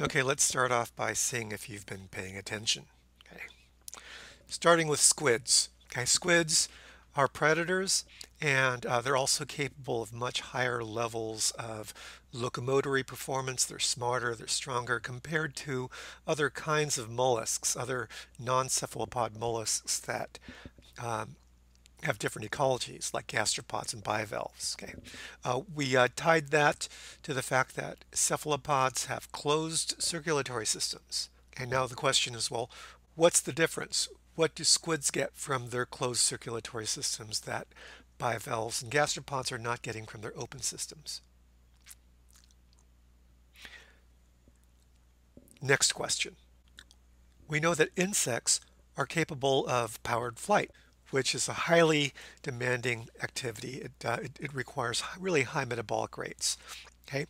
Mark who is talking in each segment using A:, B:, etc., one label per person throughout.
A: Okay, let's start off by seeing if you've been paying attention. Okay, starting with squids. Okay, squids are predators and uh, they're also capable of much higher levels of locomotory performance. They're smarter, they're stronger compared to other kinds of mollusks, other non-cephalopod mollusks that um, have different ecologies like gastropods and bivalves. Okay, uh, we uh, tied that to the fact that cephalopods have closed circulatory systems. Okay, now the question is, well, what's the difference? What do squids get from their closed circulatory systems that bivalves and gastropods are not getting from their open systems? Next question. We know that insects are capable of powered flight which is a highly demanding activity. It, uh, it, it, requires really high metabolic rates. Okay.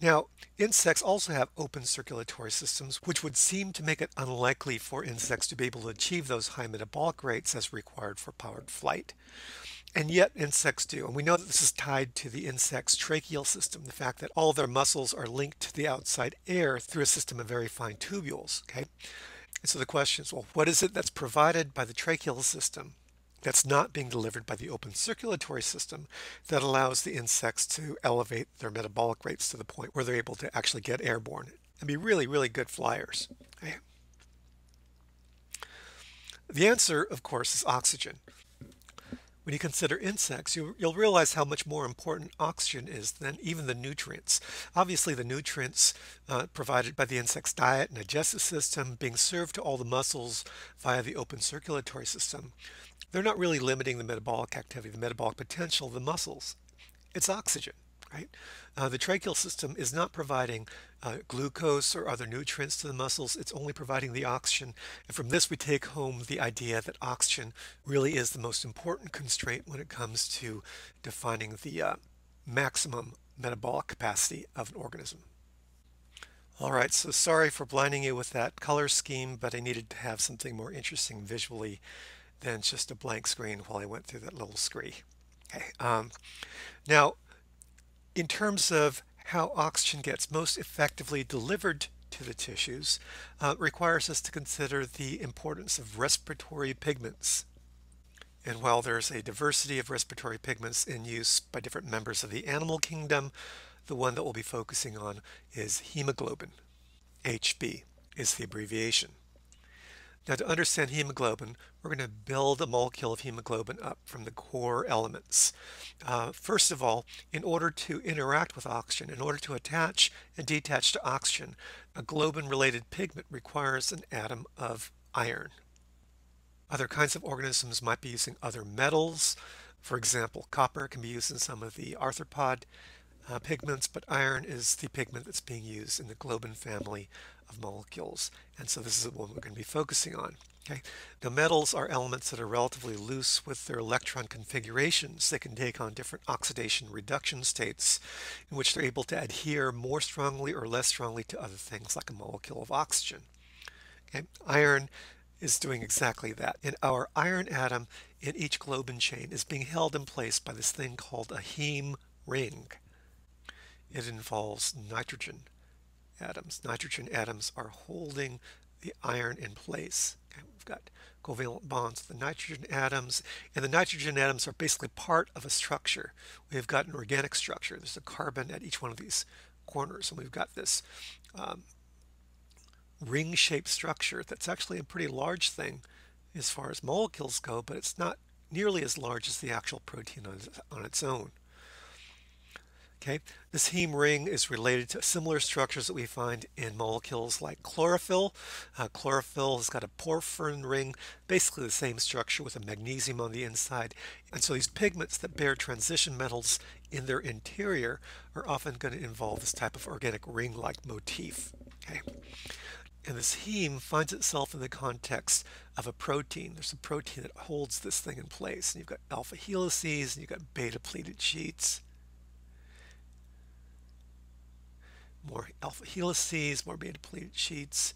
A: Now, insects also have open circulatory systems, which would seem to make it unlikely for insects to be able to achieve those high metabolic rates as required for powered flight. And yet insects do. And we know that this is tied to the insect's tracheal system, the fact that all their muscles are linked to the outside air through a system of very fine tubules. Okay. And so the question is, well, what is it that's provided by the tracheal system that's not being delivered by the open circulatory system that allows the insects to elevate their metabolic rates to the point where they're able to actually get airborne and be really, really good flyers. Okay. The answer, of course, is oxygen. When you consider insects, you, will realize how much more important oxygen is than even the nutrients. Obviously, the nutrients uh, provided by the insect's diet and digestive system being served to all the muscles via the open circulatory system, they're not really limiting the metabolic activity, the metabolic potential of the muscles. It's oxygen right? Uh, the tracheal system is not providing uh, glucose or other nutrients to the muscles. It's only providing the oxygen. And from this, we take home the idea that oxygen really is the most important constraint when it comes to defining the uh, maximum metabolic capacity of an organism. All right, so sorry for blinding you with that color scheme, but I needed to have something more interesting visually than just a blank screen while I went through that little scree. Okay. Um, now, in terms of how oxygen gets most effectively delivered to the tissues uh, requires us to consider the importance of respiratory pigments. And while there's a diversity of respiratory pigments in use by different members of the animal kingdom, the one that we'll be focusing on is hemoglobin. HB is the abbreviation. Now to understand hemoglobin, we're going to build a molecule of hemoglobin up from the core elements. Uh, first of all, in order to interact with oxygen, in order to attach and detach to oxygen, a globin-related pigment requires an atom of iron. Other kinds of organisms might be using other metals. For example, copper can be used in some of the arthropod uh, pigments, but iron is the pigment that's being used in the globin family of molecules. And so this is what we're going to be focusing on. Okay. Now metals are elements that are relatively loose with their electron configurations. They can take on different oxidation reduction states in which they're able to adhere more strongly or less strongly to other things like a molecule of oxygen. Okay. Iron is doing exactly that. And our iron atom in each globin chain is being held in place by this thing called a heme ring. It involves nitrogen atoms. Nitrogen atoms are holding the iron in place. Okay, we've got covalent bonds the nitrogen atoms, and the nitrogen atoms are basically part of a structure. We've got an organic structure. There's a carbon at each one of these corners, and we've got this um, ring-shaped structure that's actually a pretty large thing as far as molecules go, but it's not nearly as large as the actual protein on, on its own. Okay, this heme ring is related to similar structures that we find in molecules like chlorophyll. Uh, chlorophyll has got a porphyrin ring, basically the same structure with a magnesium on the inside. And so these pigments that bear transition metals in their interior are often going to involve this type of organic ring-like motif. Okay. And this heme finds itself in the context of a protein. There's a protein that holds this thing in place. And you've got alpha helices and you've got beta pleated sheets. More alpha helices, more beta pleated sheets.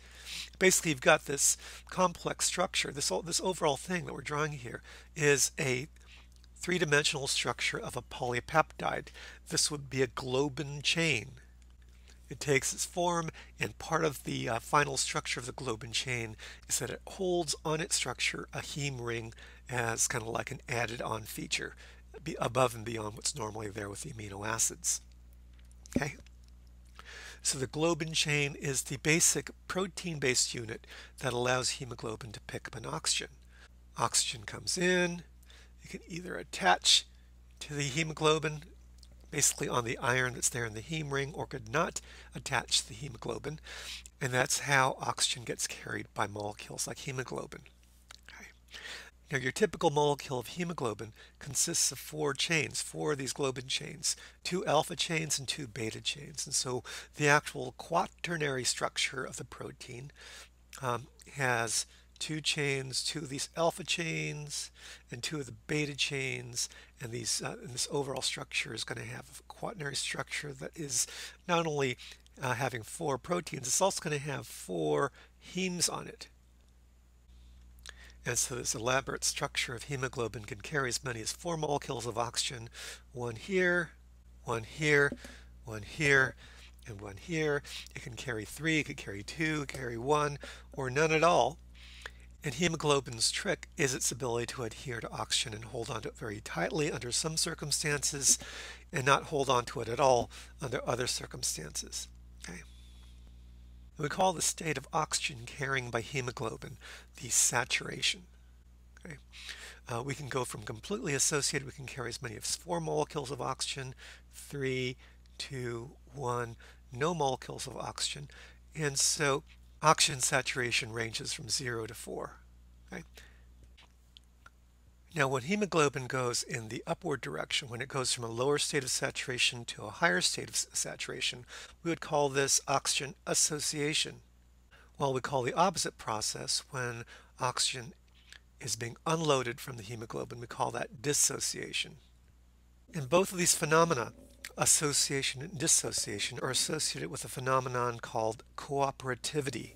A: Basically, you've got this complex structure. This, this overall thing that we're drawing here is a three-dimensional structure of a polypeptide. This would be a globin chain. it takes its form, and part of the uh, final structure of the globin chain is that it holds on its structure a heme ring as kind of like an added on feature above and beyond what's normally there with the amino acids. Okay. So the globin chain is the basic protein-based unit that allows hemoglobin to pick up an oxygen. Oxygen comes in, it can either attach to the hemoglobin basically on the iron that's there in the heme ring or could not attach to the hemoglobin and that's how oxygen gets carried by molecules like hemoglobin. Okay. Now your typical molecule of hemoglobin consists of four chains, four of these globin chains, two alpha chains and two beta chains. And so the actual quaternary structure of the protein um, has two chains, two of these alpha chains and two of the beta chains. And, these, uh, and this overall structure is going to have a quaternary structure that is not only uh, having four proteins, it's also going to have four hemes on it. And so this elaborate structure of hemoglobin can carry as many as four molecules of oxygen, one here, one here, one here, and one here. It can carry three, it could carry two, carry one, or none at all. And hemoglobin's trick is its ability to adhere to oxygen and hold on to it very tightly under some circumstances and not hold on to it at all under other circumstances. Okay. We call the state of oxygen carrying by hemoglobin the saturation. Okay. Uh, we can go from completely associated, we can carry as many as four molecules of oxygen, three, two, one, no molecules of oxygen. And so oxygen saturation ranges from zero to four. Okay. Now when hemoglobin goes in the upward direction, when it goes from a lower state of saturation to a higher state of saturation, we would call this oxygen association. While we call the opposite process when oxygen is being unloaded from the hemoglobin, we call that dissociation. In both of these phenomena, association and dissociation are associated with a phenomenon called cooperativity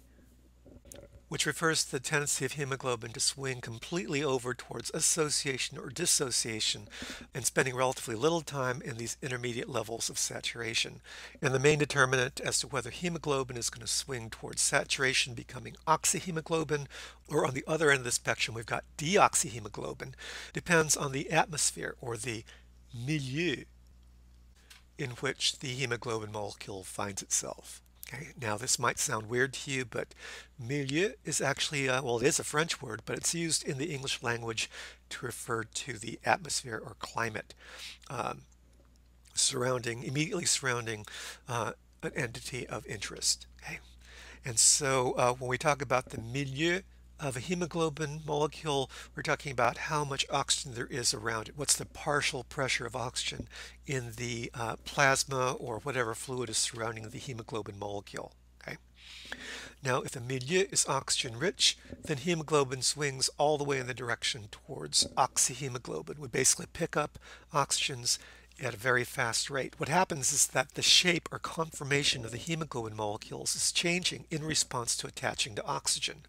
A: which refers to the tendency of hemoglobin to swing completely over towards association or dissociation and spending relatively little time in these intermediate levels of saturation. And the main determinant as to whether hemoglobin is going to swing towards saturation becoming oxyhemoglobin or on the other end of the spectrum we've got deoxyhemoglobin depends on the atmosphere or the milieu in which the hemoglobin molecule finds itself. Okay, now this might sound weird to you, but milieu is actually, uh, well, it is a French word, but it's used in the English language to refer to the atmosphere or climate um, surrounding, immediately surrounding uh, an entity of interest. Okay, and so uh, when we talk about the milieu of a hemoglobin molecule, we're talking about how much oxygen there is around it. What's the partial pressure of oxygen in the uh, plasma or whatever fluid is surrounding the hemoglobin molecule. Okay. Now, if the milieu is oxygen rich, then hemoglobin swings all the way in the direction towards oxyhemoglobin. We basically pick up oxygens at a very fast rate. What happens is that the shape or conformation of the hemoglobin molecules is changing in response to attaching to oxygen.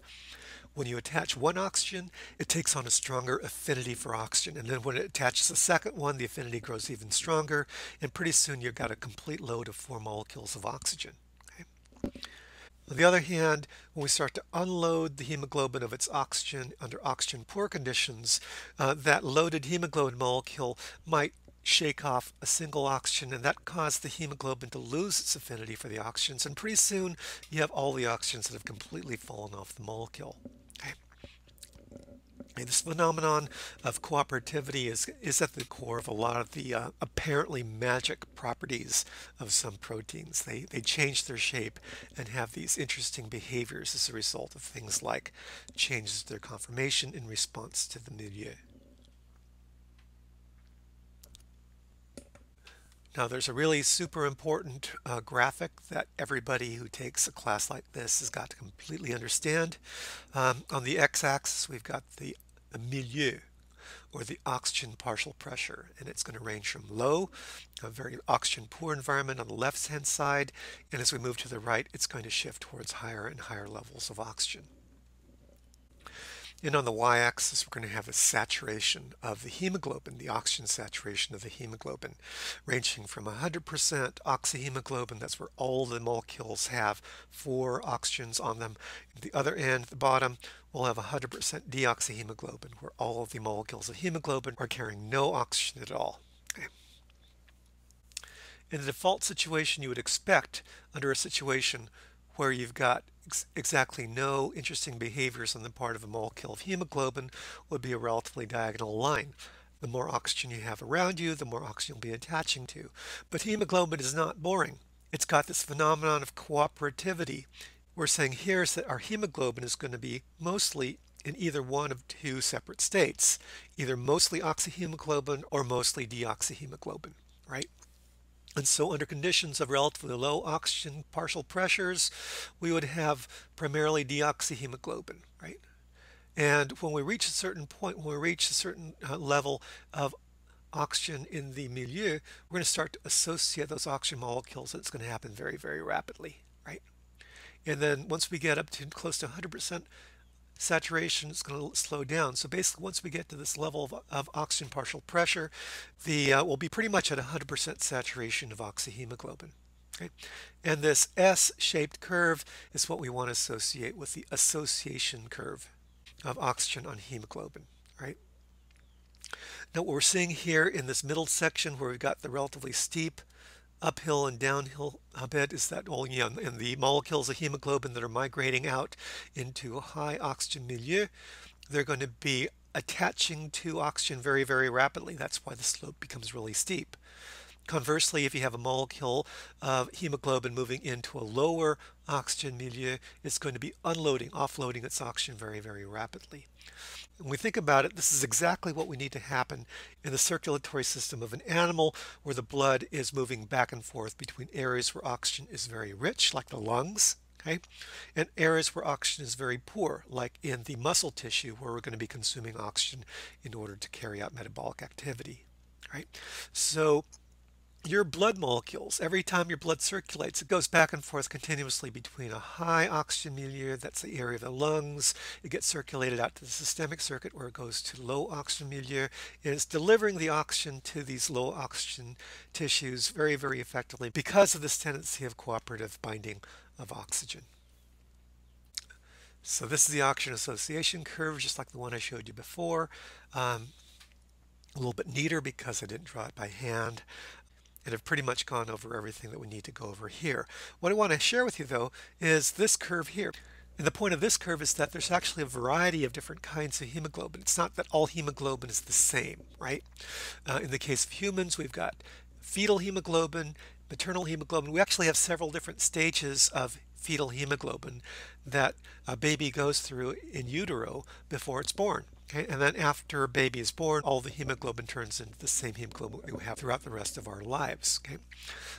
A: When you attach one oxygen, it takes on a stronger affinity for oxygen. And then when it attaches a second one, the affinity grows even stronger. And pretty soon you've got a complete load of four molecules of oxygen. Okay? On the other hand, when we start to unload the hemoglobin of its oxygen under oxygen poor conditions, uh, that loaded hemoglobin molecule might shake off a single oxygen and that caused the hemoglobin to lose its affinity for the oxygens and pretty soon you have all the oxygens that have completely fallen off the molecule. This phenomenon of cooperativity is, is at the core of a lot of the uh, apparently magic properties of some proteins. They, they change their shape and have these interesting behaviors as a result of things like changes to their conformation in response to the milieu. Now there's a really super important uh, graphic that everybody who takes a class like this has got to completely understand. Um, on the x-axis we've got the, the milieu or the oxygen partial pressure and it's going to range from low, a very oxygen poor environment on the left hand side and as we move to the right it's going to shift towards higher and higher levels of oxygen. And on the y-axis, we're going to have the saturation of the hemoglobin, the oxygen saturation of the hemoglobin, ranging from 100% oxyhemoglobin, that's where all the molecules have four oxygens on them. The other end, the bottom, we'll have 100% deoxyhemoglobin, where all of the molecules of hemoglobin are carrying no oxygen at all. In the default situation you would expect under a situation where you've got ex exactly no interesting behaviors on the part of a molecule of hemoglobin would be a relatively diagonal line. The more oxygen you have around you, the more oxygen you'll be attaching to. But hemoglobin is not boring. It's got this phenomenon of cooperativity. We're saying here is that our hemoglobin is going to be mostly in either one of two separate states, either mostly oxyhemoglobin or mostly deoxyhemoglobin, right? And so under conditions of relatively low oxygen partial pressures, we would have primarily deoxyhemoglobin, right? And when we reach a certain point, when we reach a certain uh, level of oxygen in the milieu, we're going to start to associate those oxygen molecules. It's going to happen very, very rapidly? And then once we get up to close to 100% saturation it's going to slow down. So basically, once we get to this level of, of oxygen partial pressure, the uh, we'll be pretty much at 100% saturation of oxyhemoglobin. Okay? And this S-shaped curve is what we want to associate with the association curve of oxygen on hemoglobin, right? Now what we're seeing here in this middle section where we've got the relatively steep uphill and downhill a bit is that all yeah, and the molecules of hemoglobin that are migrating out into a high oxygen milieu, they're going to be attaching to oxygen very, very rapidly. That's why the slope becomes really steep. Conversely, if you have a molecule of hemoglobin moving into a lower oxygen milieu, it's going to be unloading, offloading its oxygen very, very rapidly. When we think about it, this is exactly what we need to happen in the circulatory system of an animal where the blood is moving back and forth between areas where oxygen is very rich, like the lungs, okay, and areas where oxygen is very poor, like in the muscle tissue where we're going to be consuming oxygen in order to carry out metabolic activity, right? So your blood molecules, every time your blood circulates, it goes back and forth continuously between a high oxygen milieu, that's the area of the lungs, it gets circulated out to the systemic circuit where it goes to low oxygen milieu, and it's delivering the oxygen to these low oxygen tissues very, very effectively because of this tendency of cooperative binding of oxygen. So this is the oxygen association curve, just like the one I showed you before. Um, a little bit neater because I didn't draw it by hand and have pretty much gone over everything that we need to go over here. What I want to share with you though is this curve here. And the point of this curve is that there's actually a variety of different kinds of hemoglobin. It's not that all hemoglobin is the same, right? Uh, in the case of humans, we've got fetal hemoglobin, maternal hemoglobin. We actually have several different stages of fetal hemoglobin that a baby goes through in utero before it's born. Okay, and then after a baby is born, all the hemoglobin turns into the same hemoglobin we have throughout the rest of our lives. Okay,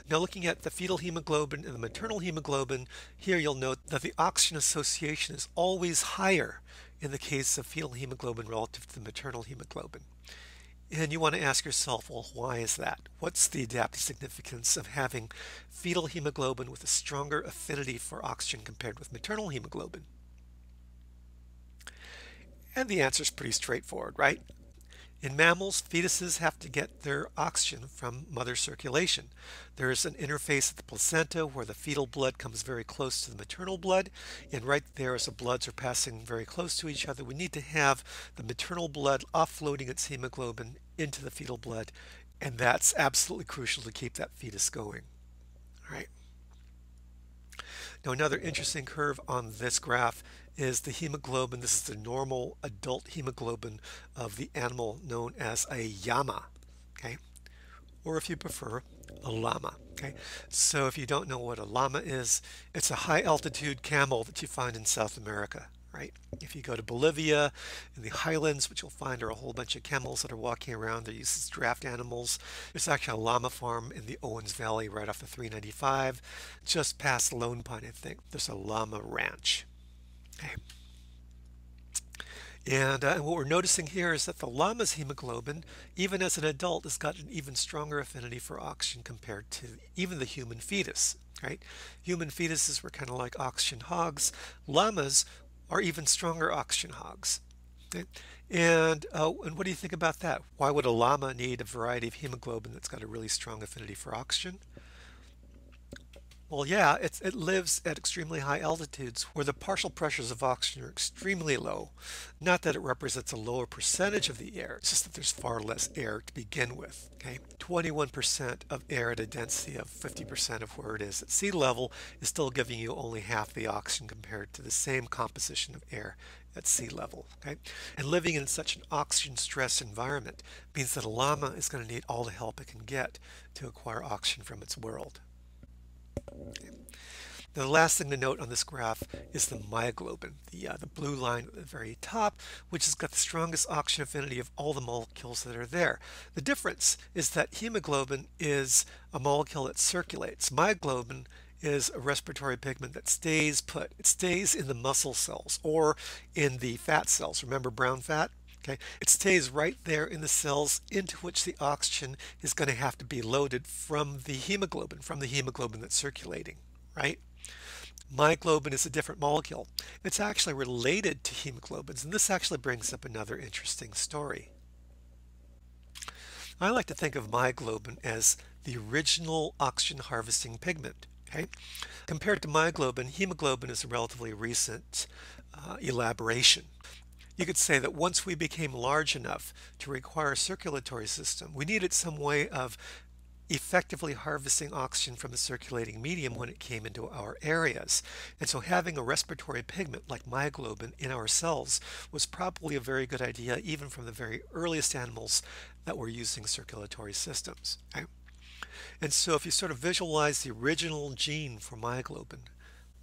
A: now looking at the fetal hemoglobin and the maternal hemoglobin, here you'll note that the oxygen association is always higher in the case of fetal hemoglobin relative to the maternal hemoglobin. And you want to ask yourself, well, why is that? What's the adaptive significance of having fetal hemoglobin with a stronger affinity for oxygen compared with maternal hemoglobin? And the answer is pretty straightforward, right? In mammals, fetuses have to get their oxygen from mother circulation. There's an interface at the placenta where the fetal blood comes very close to the maternal blood, and right there as the bloods are passing very close to each other, we need to have the maternal blood offloading its hemoglobin into the fetal blood, and that's absolutely crucial to keep that fetus going. All right. Now another interesting curve on this graph is the hemoglobin. This is the normal adult hemoglobin of the animal known as a llama, okay? Or if you prefer, a llama, okay? So if you don't know what a llama is, it's a high altitude camel that you find in South America, right? If you go to Bolivia in the highlands, which you'll find are a whole bunch of camels that are walking around, they're used as draft animals. There's actually a llama farm in the Owens Valley right off the 395, just past Lone Pine, I think. There's a llama ranch. Okay. And, uh, and, what we're noticing here is that the llama's hemoglobin, even as an adult, has got an even stronger affinity for oxygen compared to even the human fetus, right? Human fetuses were kind of like oxygen hogs. Llamas are even stronger oxygen hogs. And, uh, and what do you think about that? Why would a llama need a variety of hemoglobin that's got a really strong affinity for oxygen? Well, yeah, it, lives at extremely high altitudes where the partial pressures of oxygen are extremely low. Not that it represents a lower percentage of the air, it's just that there's far less air to begin with. Okay, 21% of air at a density of 50% of where it is at sea level is still giving you only half the oxygen compared to the same composition of air at sea level. Okay, and living in such an oxygen stress environment means that a llama is going to need all the help it can get to acquire oxygen from its world. The last thing to note on this graph is the myoglobin, the, uh, the blue line at the very top, which has got the strongest oxygen affinity of all the molecules that are there. The difference is that hemoglobin is a molecule that circulates. Myoglobin is a respiratory pigment that stays put. It stays in the muscle cells or in the fat cells. Remember brown fat? Okay, it stays right there in the cells into which the oxygen is going to have to be loaded from the hemoglobin, from the hemoglobin that's circulating, right? Myoglobin is a different molecule. It's actually related to hemoglobins, and this actually brings up another interesting story. I like to think of myoglobin as the original oxygen harvesting pigment. Okay? Compared to myoglobin, hemoglobin is a relatively recent uh, elaboration. You could say that once we became large enough to require a circulatory system, we needed some way of effectively harvesting oxygen from the circulating medium when it came into our areas. And so having a respiratory pigment like myoglobin in our cells was probably a very good idea even from the very earliest animals that were using circulatory systems. Okay? And so if you sort of visualize the original gene for myoglobin,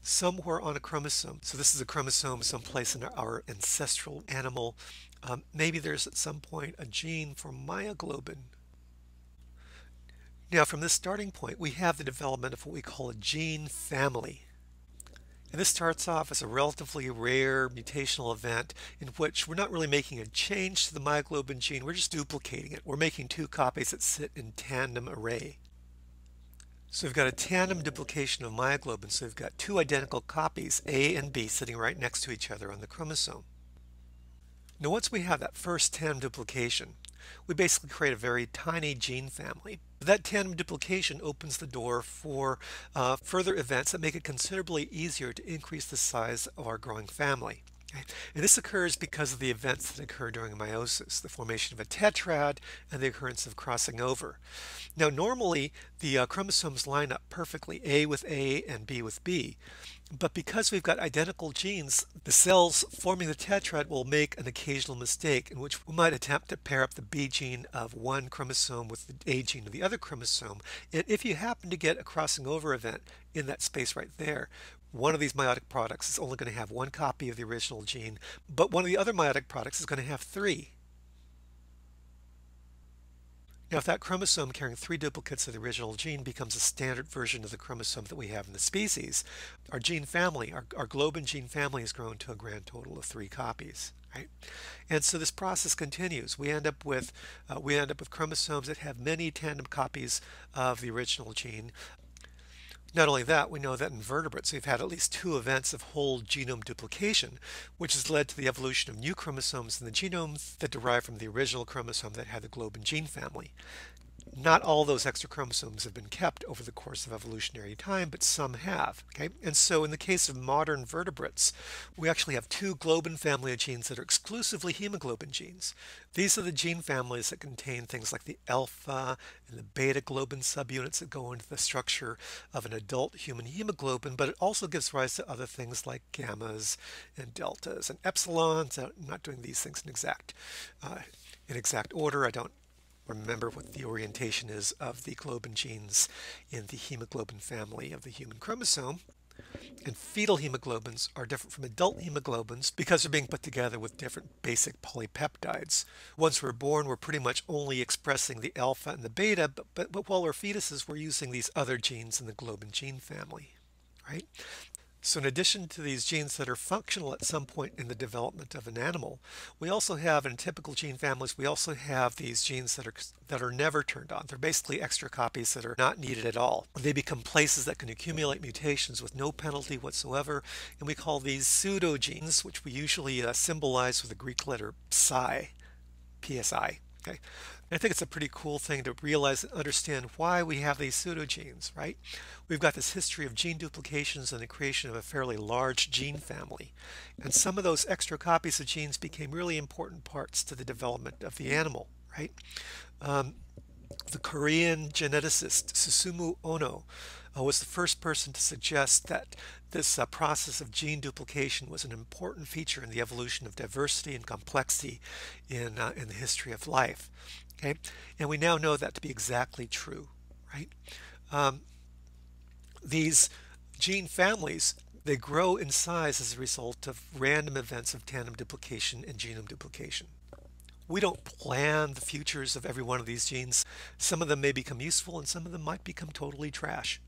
A: somewhere on a chromosome. So this is a chromosome someplace in our ancestral animal. Um, maybe there's at some point a gene for myoglobin. Now from this starting point we have the development of what we call a gene family. And this starts off as a relatively rare mutational event in which we're not really making a change to the myoglobin gene, we're just duplicating it. We're making two copies that sit in tandem array. So we've got a tandem duplication of myoglobin. So we've got two identical copies, A and B, sitting right next to each other on the chromosome. Now once we have that first tandem duplication, we basically create a very tiny gene family. That tandem duplication opens the door for uh, further events that make it considerably easier to increase the size of our growing family. And this occurs because of the events that occur during meiosis, the formation of a tetrad and the occurrence of crossing over. Now normally the uh, chromosomes line up perfectly, A with A and B with B. But because we've got identical genes, the cells forming the tetrad will make an occasional mistake in which we might attempt to pair up the B gene of one chromosome with the A gene of the other chromosome. And if you happen to get a crossing over event in that space right there, one of these meiotic products is only going to have one copy of the original gene, but one of the other meiotic products is going to have three. Now, if that chromosome carrying three duplicates of the original gene becomes a standard version of the chromosome that we have in the species, our gene family, our, our globin gene family has grown to a grand total of three copies. Right? And so this process continues. We end up with uh, we end up with chromosomes that have many tandem copies of the original gene, not only that, we know that in vertebrates we've had at least two events of whole genome duplication, which has led to the evolution of new chromosomes in the genome that derive from the original chromosome that had the globin gene family. Not all those extra chromosomes have been kept over the course of evolutionary time, but some have. Okay, And so in the case of modern vertebrates, we actually have two globin family of genes that are exclusively hemoglobin genes. These are the gene families that contain things like the alpha and the beta globin subunits that go into the structure of an adult human hemoglobin, but it also gives rise to other things like gammas and deltas and epsilons. I'm not doing these things in exact uh, in exact order. I don't remember what the orientation is of the globin genes in the hemoglobin family of the human chromosome. And fetal hemoglobins are different from adult hemoglobins because they're being put together with different basic polypeptides. Once we're born, we're pretty much only expressing the alpha and the beta, but, but, but while we're fetuses, we're using these other genes in the globin gene family, right? So in addition to these genes that are functional at some point in the development of an animal, we also have in typical gene families, we also have these genes that are that are never turned on. They're basically extra copies that are not needed at all. They become places that can accumulate mutations with no penalty whatsoever, and we call these pseudogenes, which we usually uh, symbolize with the Greek letter psi, psi. Okay, I think it's a pretty cool thing to realize and understand why we have these pseudogenes, right? We've got this history of gene duplications and the creation of a fairly large gene family. And some of those extra copies of genes became really important parts to the development of the animal, right? Um, the Korean geneticist Susumu Ohno uh, was the first person to suggest that this uh, process of gene duplication was an important feature in the evolution of diversity and complexity in, uh, in the history of life. Okay, and we now know that to be exactly true, right? Um, these gene families they grow in size as a result of random events of tandem duplication and genome duplication. We don't plan the futures of every one of these genes. Some of them may become useful and some of them might become totally trash.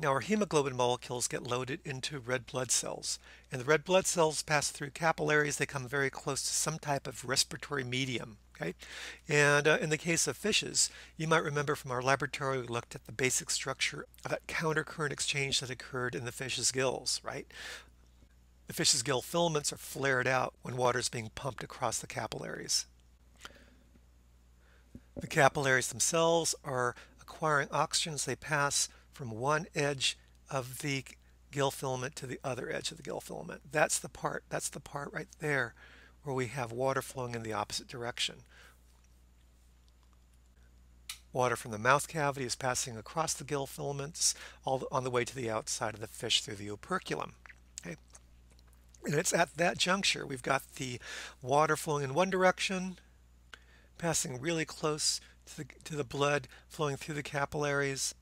A: Now our hemoglobin molecules get loaded into red blood cells and the red blood cells pass through capillaries. They come very close to some type of respiratory medium. Okay, and uh, in the case of fishes, you might remember from our laboratory we looked at the basic structure of that countercurrent exchange that occurred in the fish's gills, right? The fish's gill filaments are flared out when water is being pumped across the capillaries. The capillaries themselves are acquiring oxygen as they pass from one edge of the gill filament to the other edge of the gill filament. That's the part, that's the part right there where we have water flowing in the opposite direction. Water from the mouth cavity is passing across the gill filaments all on the way to the outside of the fish through the operculum. Okay. And it's at that juncture we've got the water flowing in one direction, passing really close to the, to the blood, flowing through the capillaries,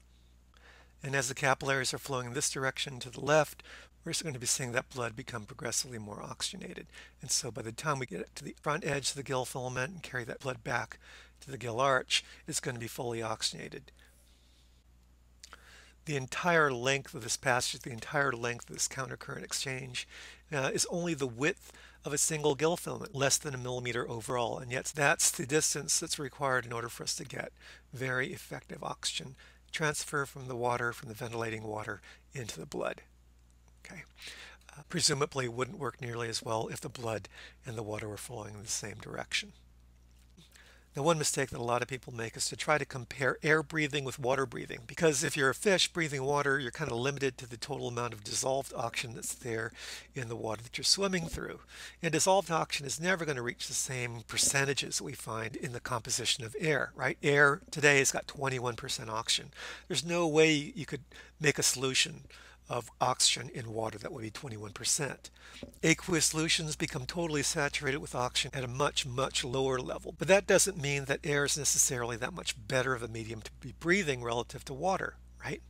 A: and as the capillaries are flowing in this direction to the left, we're going to be seeing that blood become progressively more oxygenated. And so by the time we get to the front edge of the gill filament and carry that blood back to the gill arch, it's going to be fully oxygenated. The entire length of this passage, the entire length of this countercurrent exchange, uh, is only the width of a single gill filament, less than a millimeter overall. And yet that's the distance that's required in order for us to get very effective oxygen transfer from the water, from the ventilating water, into the blood. Okay. Uh, presumably wouldn't work nearly as well if the blood and the water were flowing in the same direction. Now, one mistake that a lot of people make is to try to compare air breathing with water breathing. Because if you're a fish breathing water, you're kind of limited to the total amount of dissolved oxygen that's there in the water that you're swimming through. And dissolved oxygen is never going to reach the same percentages we find in the composition of air, right? Air today has got 21% oxygen. There's no way you could make a solution of oxygen in water, that would be 21%. Aqueous solutions become totally saturated with oxygen at a much, much lower level. But that doesn't mean that air is necessarily that much better of a medium to be breathing relative to water, right?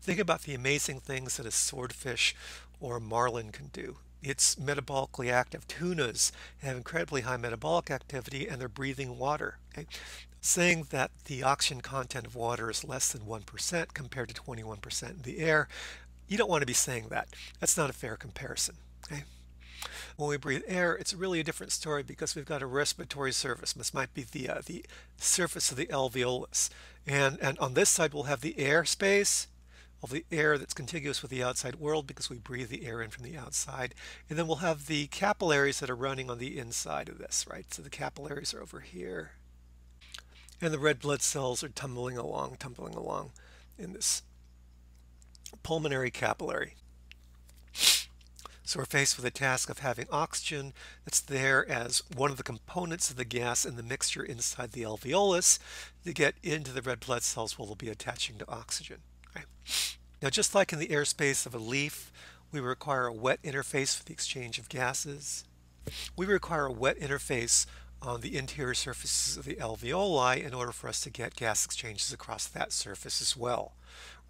A: Think about the amazing things that a swordfish or a marlin can do. It's metabolically active. Tunas have incredibly high metabolic activity and they're breathing water. Okay? Saying that the oxygen content of water is less than 1% compared to 21% in the air you don't want to be saying that. That's not a fair comparison. Okay? When we breathe air, it's really a different story because we've got a respiratory surface. This might be the, uh, the surface of the alveolus. And, and on this side, we'll have the air space, all the air that's contiguous with the outside world because we breathe the air in from the outside. And then we'll have the capillaries that are running on the inside of this, right? So the capillaries are over here. And the red blood cells are tumbling along, tumbling along in this pulmonary capillary. So we're faced with the task of having oxygen that's there as one of the components of the gas in the mixture inside the alveolus to get into the red blood cells they'll be attaching to oxygen. Now just like in the airspace of a leaf, we require a wet interface for the exchange of gases. We require a wet interface on the interior surfaces of the alveoli in order for us to get gas exchanges across that surface as well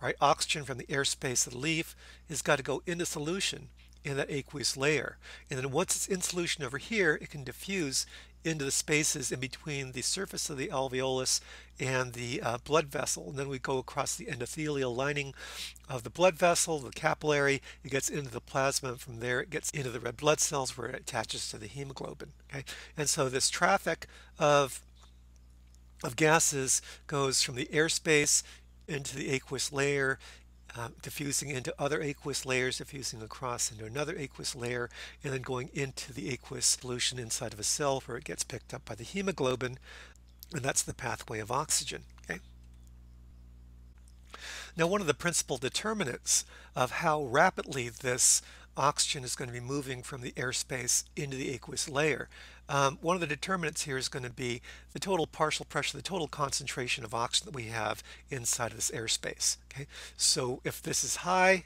A: right? Oxygen from the airspace of the leaf has got to go into solution in that aqueous layer. And then once it's in solution over here, it can diffuse into the spaces in between the surface of the alveolus and the uh, blood vessel. And then we go across the endothelial lining of the blood vessel, the capillary, it gets into the plasma, and from there it gets into the red blood cells where it attaches to the hemoglobin. Okay, And so this traffic of of gases goes from the airspace into the aqueous layer uh, diffusing into other aqueous layers, diffusing across into another aqueous layer, and then going into the aqueous solution inside of a cell where it gets picked up by the hemoglobin, and that's the pathway of oxygen. Okay. Now, one of the principal determinants of how rapidly this oxygen is going to be moving from the airspace into the aqueous layer. Um, one of the determinants here is going to be the total partial pressure, the total concentration of oxygen that we have inside of this airspace. Okay, so if this is high,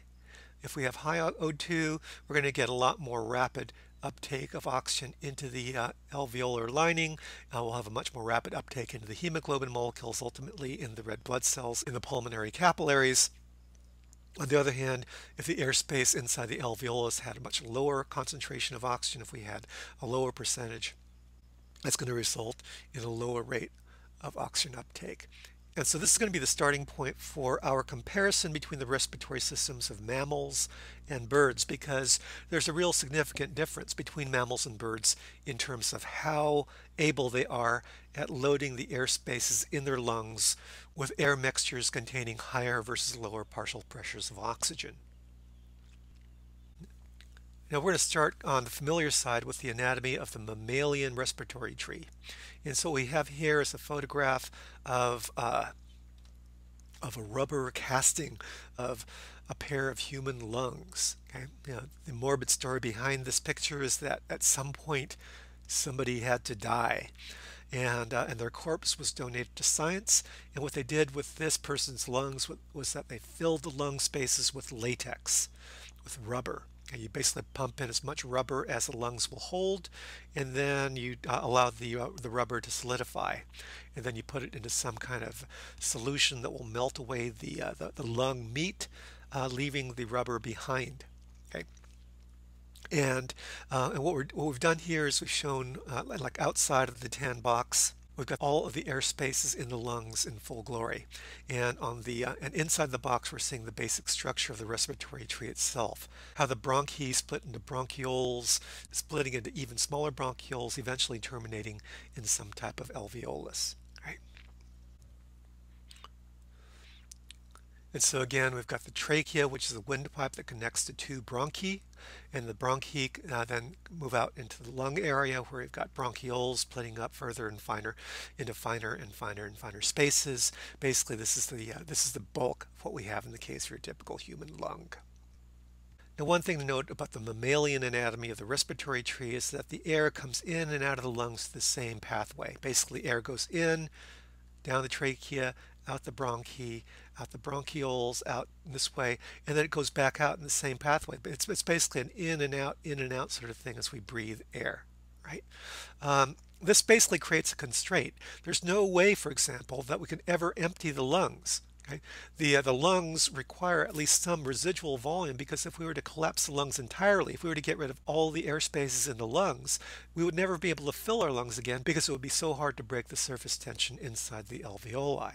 A: if we have high O2, we're going to get a lot more rapid uptake of oxygen into the uh, alveolar lining. Uh, we'll have a much more rapid uptake into the hemoglobin molecules, ultimately in the red blood cells in the pulmonary capillaries. On the other hand, if the airspace inside the alveolus had a much lower concentration of oxygen, if we had a lower percentage, that's going to result in a lower rate of oxygen uptake. And so this is going to be the starting point for our comparison between the respiratory systems of mammals and birds because there's a real significant difference between mammals and birds in terms of how able they are at loading the air spaces in their lungs with air mixtures containing higher versus lower partial pressures of oxygen. Now we're going to start on the familiar side with the anatomy of the mammalian respiratory tree. And so what we have here is a photograph of, uh, of a rubber casting of a pair of human lungs. Okay? You know, the morbid story behind this picture is that at some point somebody had to die. And, uh, and their corpse was donated to science. And what they did with this person's lungs was, was that they filled the lung spaces with latex, with rubber. And you basically pump in as much rubber as the lungs will hold, and then you uh, allow the, uh, the rubber to solidify. And then you put it into some kind of solution that will melt away the, uh, the, the, lung meat, uh, leaving the rubber behind. Okay. And, uh, and what, we're, what we've done here is we've shown uh, like outside of the tan box We've got all of the air spaces in the lungs in full glory. And on the uh, and inside the box, we're seeing the basic structure of the respiratory tree itself. How the bronchi split into bronchioles, splitting into even smaller bronchioles, eventually terminating in some type of alveolus. And so again, we've got the trachea, which is the windpipe that connects to two bronchi, and the bronchi uh, then move out into the lung area where we've got bronchioles splitting up further and finer into finer and finer and finer spaces. Basically, this is the uh, this is the bulk of what we have in the case of your typical human lung. Now, one thing to note about the mammalian anatomy of the respiratory tree is that the air comes in and out of the lungs the same pathway. Basically, air goes in, down the trachea, out the bronchi, out the bronchioles, out this way, and then it goes back out in the same pathway. But it's, it's basically an in and out, in and out sort of thing as we breathe air, right? Um, this basically creates a constraint. There's no way, for example, that we can ever empty the lungs. Okay? The, uh, the lungs require at least some residual volume because if we were to collapse the lungs entirely, if we were to get rid of all the air spaces in the lungs, we would never be able to fill our lungs again because it would be so hard to break the surface tension inside the alveoli.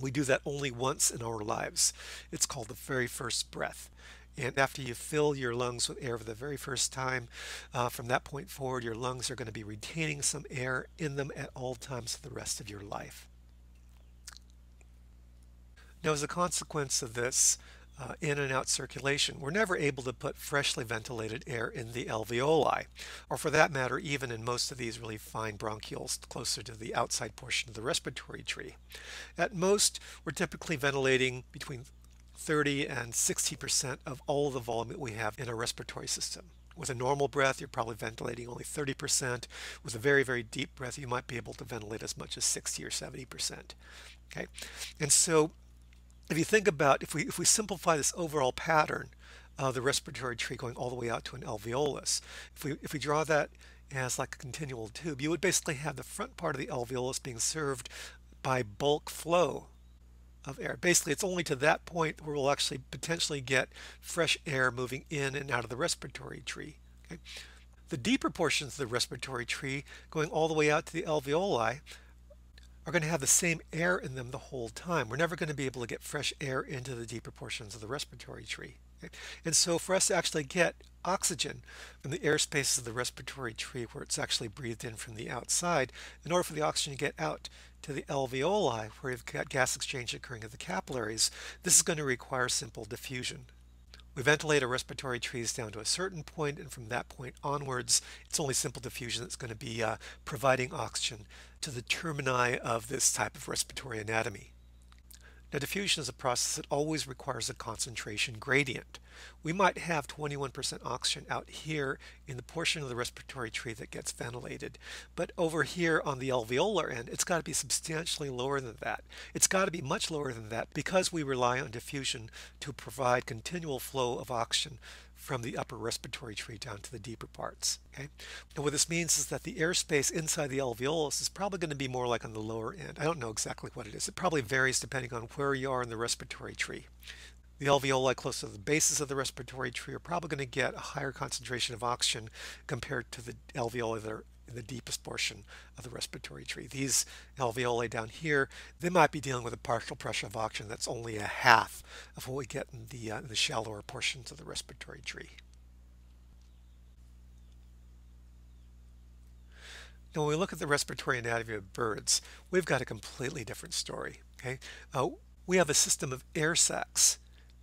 A: We do that only once in our lives. It's called the very first breath. And after you fill your lungs with air for the very first time, uh, from that point forward, your lungs are going to be retaining some air in them at all times for the rest of your life. Now, as a consequence of this, uh, in and out circulation. We're never able to put freshly ventilated air in the alveoli, or for that matter, even in most of these really fine bronchioles closer to the outside portion of the respiratory tree. At most, we're typically ventilating between 30 and 60% of all the volume that we have in our respiratory system. With a normal breath, you're probably ventilating only 30%. With a very, very deep breath, you might be able to ventilate as much as 60 or 70%. Okay, and so if you think about if we if we simplify this overall pattern of the respiratory tree going all the way out to an alveolus, if we if we draw that as like a continual tube, you would basically have the front part of the alveolus being served by bulk flow of air. Basically, it's only to that point where we'll actually potentially get fresh air moving in and out of the respiratory tree. Okay? The deeper portions of the respiratory tree, going all the way out to the alveoli, are going to have the same air in them the whole time. We're never going to be able to get fresh air into the deeper portions of the respiratory tree. And so for us to actually get oxygen from the air spaces of the respiratory tree where it's actually breathed in from the outside, in order for the oxygen to get out to the alveoli where you've got gas exchange occurring at the capillaries, this is going to require simple diffusion. We ventilate our respiratory trees down to a certain point, and from that point onwards, it's only simple diffusion that's going to be uh, providing oxygen to the termini of this type of respiratory anatomy. Now diffusion is a process that always requires a concentration gradient. We might have 21% oxygen out here in the portion of the respiratory tree that gets ventilated, but over here on the alveolar end, it's got to be substantially lower than that. It's got to be much lower than that because we rely on diffusion to provide continual flow of oxygen from the upper respiratory tree down to the deeper parts. Okay, and what this means is that the airspace inside the alveolus is probably going to be more like on the lower end. I don't know exactly what it is. It probably varies depending on where you are in the respiratory tree. The alveoli close to the bases of the respiratory tree are probably going to get a higher concentration of oxygen compared to the alveoli that are in the deepest portion of the respiratory tree. These alveoli down here, they might be dealing with a partial pressure of oxygen that's only a half of what we get in the, uh, the shallower portions of the respiratory tree. Now, when we look at the respiratory anatomy of birds, we've got a completely different story. Okay, uh, we have a system of air sacs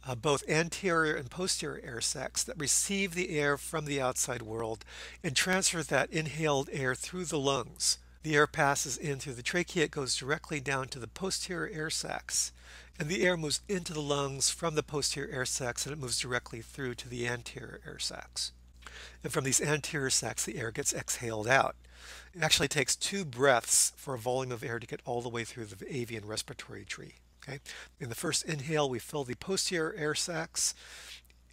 A: uh, both anterior and posterior air sacs that receive the air from the outside world and transfer that inhaled air through the lungs. The air passes in through the trachea, it goes directly down to the posterior air sacs, and the air moves into the lungs from the posterior air sacs and it moves directly through to the anterior air sacs. And from these anterior sacs, the air gets exhaled out. It actually takes two breaths for a volume of air to get all the way through the avian respiratory tree. Okay. In the first inhale, we fill the posterior air sacs.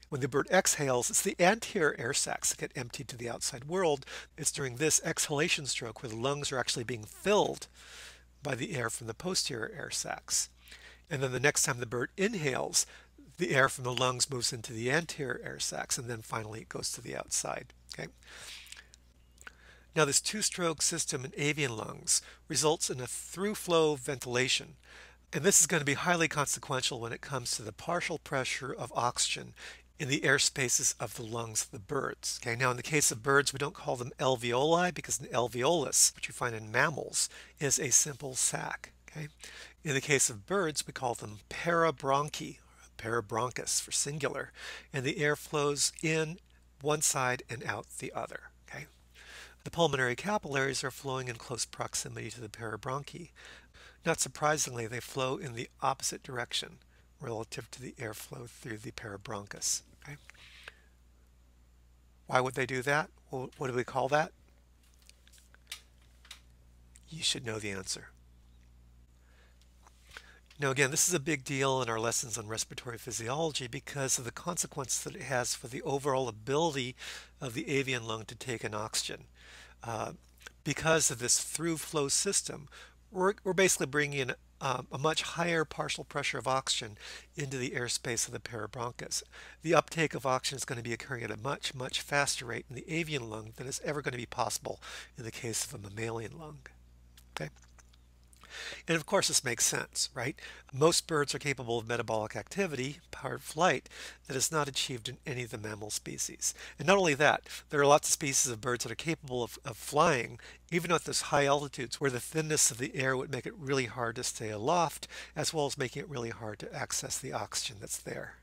A: When the bird exhales, it's the anterior air sacs that get emptied to the outside world. It's during this exhalation stroke where the lungs are actually being filled by the air from the posterior air sacs. And then the next time the bird inhales, the air from the lungs moves into the anterior air sacs, and then finally it goes to the outside. Okay. Now, this two stroke system in avian lungs results in a through flow ventilation. And this is going to be highly consequential when it comes to the partial pressure of oxygen in the air spaces of the lungs of the birds. Okay, now in the case of birds, we don't call them alveoli because an alveolus, which you find in mammals, is a simple sac. Okay, in the case of birds, we call them parabronchi, parabronchus for singular, and the air flows in one side and out the other. Okay, the pulmonary capillaries are flowing in close proximity to the parabronchi. Not surprisingly, they flow in the opposite direction relative to the airflow through the parabronchus. Okay? Why would they do that? Well, what do we call that? You should know the answer. Now again, this is a big deal in our lessons on respiratory physiology because of the consequence that it has for the overall ability of the avian lung to take in oxygen. Uh, because of this through flow system, we're, we're basically bringing in um, a much higher partial pressure of oxygen into the airspace of the parabronchus. The uptake of oxygen is going to be occurring at a much, much faster rate in the avian lung than is ever going to be possible in the case of a mammalian lung. Okay. And of course, this makes sense, right? Most birds are capable of metabolic activity, powered flight, that is not achieved in any of the mammal species. And not only that, there are lots of species of birds that are capable of, of flying, even at those high altitudes where the thinness of the air would make it really hard to stay aloft, as well as making it really hard to access the oxygen that's there.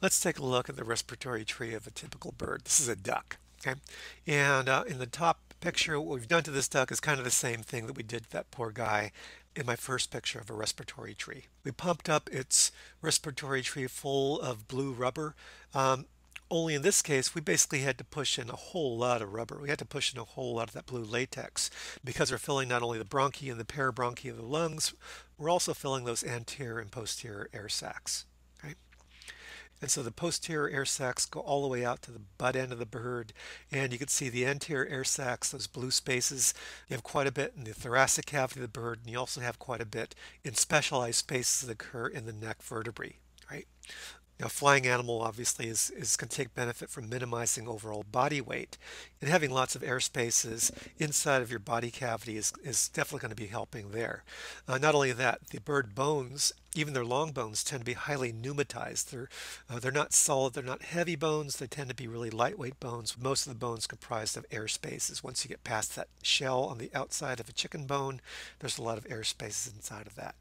A: Let's take a look at the respiratory tree of a typical bird. This is a duck. Okay, and uh, in the top picture, what we've done to this duck is kind of the same thing that we did to that poor guy in my first picture of a respiratory tree. We pumped up its respiratory tree full of blue rubber. Um, only in this case, we basically had to push in a whole lot of rubber. We had to push in a whole lot of that blue latex because we're filling not only the bronchi and the parabronchi of the lungs, we're also filling those anterior and posterior air sacs. And so the posterior air sacs go all the way out to the butt end of the bird. And you can see the anterior air sacs, those blue spaces. You have quite a bit in the thoracic cavity of the bird, and you also have quite a bit in specialized spaces that occur in the neck vertebrae, right? Now, flying animal obviously is, is going to take benefit from minimizing overall body weight, and having lots of air spaces inside of your body cavity is, is definitely going to be helping there. Uh, not only that, the bird bones, even their long bones, tend to be highly pneumatized. They're uh, they're not solid, they're not heavy bones. They tend to be really lightweight bones. Most of the bones comprised of air spaces. Once you get past that shell on the outside of a chicken bone, there's a lot of air spaces inside of that.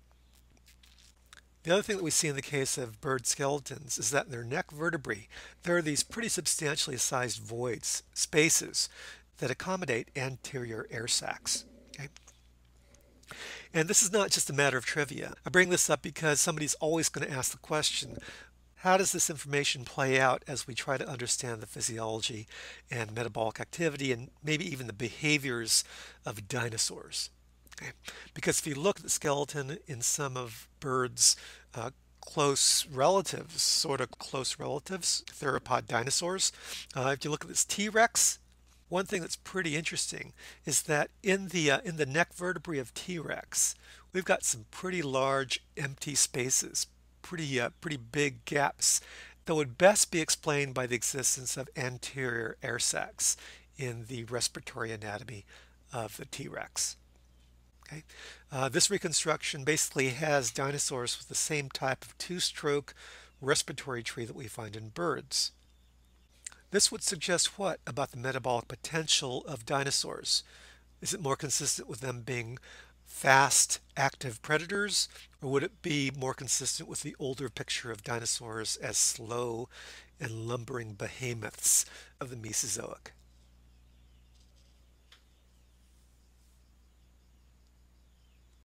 A: The other thing that we see in the case of bird skeletons is that in their neck vertebrae, there are these pretty substantially sized voids, spaces, that accommodate anterior air sacs. Okay? And this is not just a matter of trivia. I bring this up because somebody's always going to ask the question, how does this information play out as we try to understand the physiology and metabolic activity and maybe even the behaviors of dinosaurs? Okay. Because if you look at the skeleton in some of birds' uh, close relatives, sort of close relatives, theropod dinosaurs, uh, if you look at this T-Rex, one thing that's pretty interesting is that in the uh, in the neck vertebrae of T-Rex, we've got some pretty large empty spaces, pretty uh, pretty big gaps that would best be explained by the existence of anterior air sacs in the respiratory anatomy of the T-Rex. Okay, uh, this reconstruction basically has dinosaurs with the same type of two-stroke respiratory tree that we find in birds. This would suggest what about the metabolic potential of dinosaurs? Is it more consistent with them being fast, active predators, or would it be more consistent with the older picture of dinosaurs as slow and lumbering behemoths of the Mesozoic?